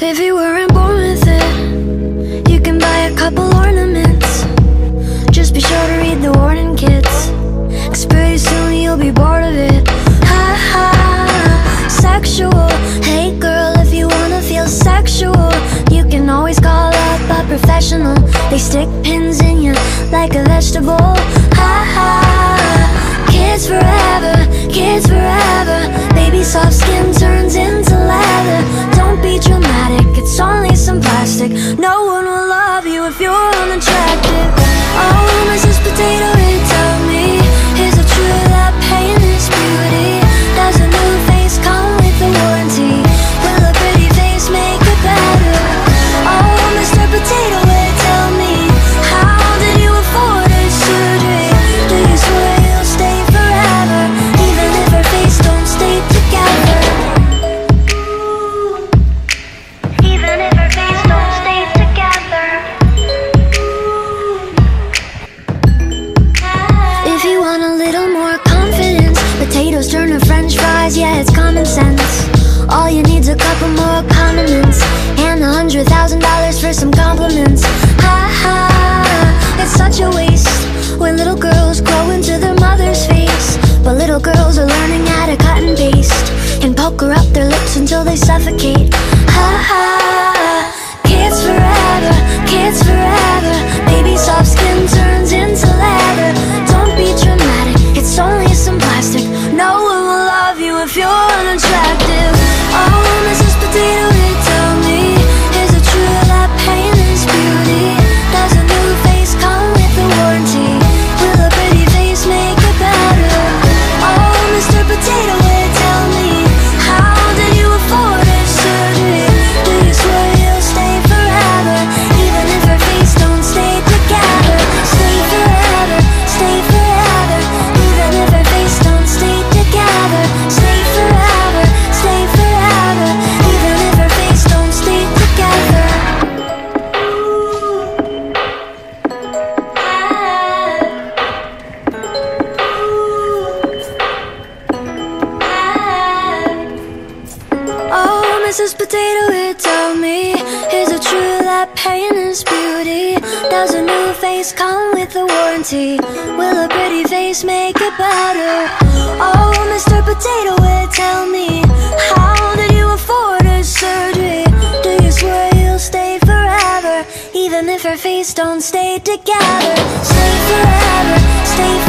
If you weren't born with it, you can buy a couple ornaments. Just be sure to read the warning kits. Cause pretty soon you'll be bored of it. Sexual. Hey girl, if you wanna feel sexual, you can always call up a professional. They stick pins like a vegetable. Yeah, it's common sense. All you need's a couple more condiments and a hundred thousand dollars for some compliments. Ha ha, it's such a waste when little girls grow into their mother's face. But little girls are learning how to cut and paste and pucker up their lips until they suffocate. Ha ha, if you're unattractive. Mrs. Potato Head, tell me, is it true that pain is beauty? Does a new face come with a warranty? Will a pretty face make it better? Oh, Mr. Potato Head, tell me, how did you afford a surgery? Do you swear you'll stay forever, even if her face don't stay together? Stay forever, stay